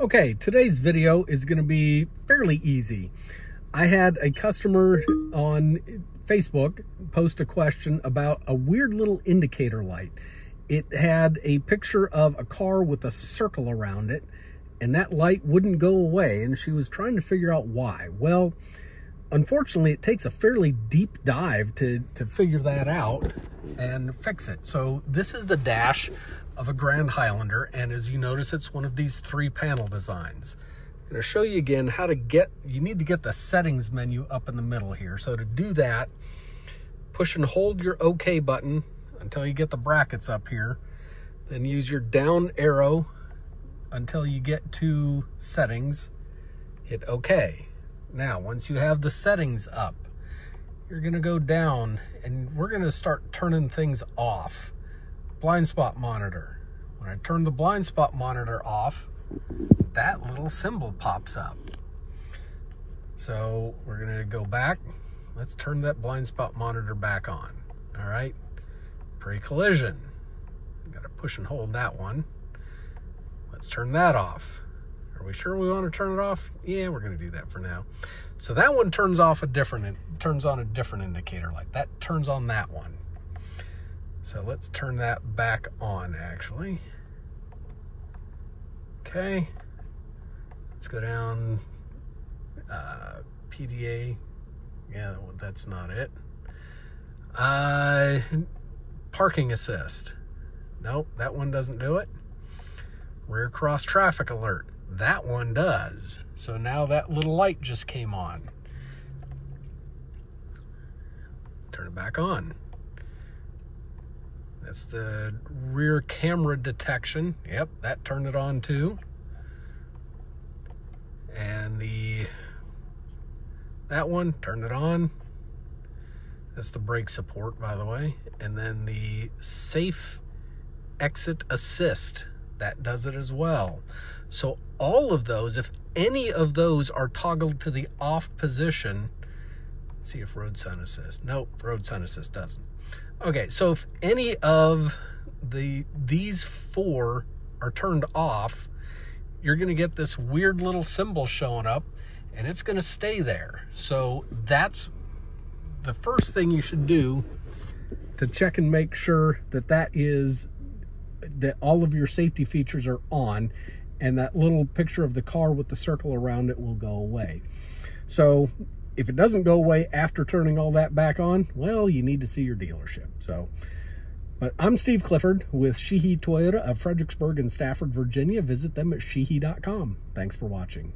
Okay, today's video is going to be fairly easy. I had a customer on Facebook post a question about a weird little indicator light. It had a picture of a car with a circle around it, and that light wouldn't go away, and she was trying to figure out why. Well, unfortunately, it takes a fairly deep dive to, to figure that out and fix it. So this is the dash of a Grand Highlander. And as you notice, it's one of these three panel designs. I'm gonna show you again how to get, you need to get the settings menu up in the middle here. So to do that, push and hold your OK button until you get the brackets up here. Then use your down arrow until you get to settings. Hit OK. Now, once you have the settings up, you're gonna go down and we're gonna start turning things off blind spot monitor. When I turn the blind spot monitor off, that little symbol pops up. So we're gonna go back. Let's turn that blind spot monitor back on. All right, pre-collision. Gotta push and hold that one. Let's turn that off. Are we sure we want to turn it off? Yeah, we're gonna do that for now. So that one turns off a different, turns on a different indicator light. That turns on that one. So let's turn that back on actually. Okay. Let's go down uh, PDA. Yeah, that's not it. Uh, parking assist. Nope, that one doesn't do it. Rear cross traffic alert. That one does. So now that little light just came on. Turn it back on. That's the rear camera detection. Yep, that turned it on too. And the, that one, turned it on. That's the brake support, by the way. And then the safe exit assist, that does it as well. So all of those, if any of those are toggled to the off position, see if road sign assist. Nope, road sign assist doesn't. Okay, so if any of the these four are turned off, you're gonna get this weird little symbol showing up and it's gonna stay there. So that's the first thing you should do to check and make sure that that is that all of your safety features are on and that little picture of the car with the circle around it will go away. So if it doesn't go away after turning all that back on, well, you need to see your dealership. So, but I'm Steve Clifford with Sheehy Toyota of Fredericksburg and Stafford, Virginia. Visit them at sheehy.com. Thanks for watching.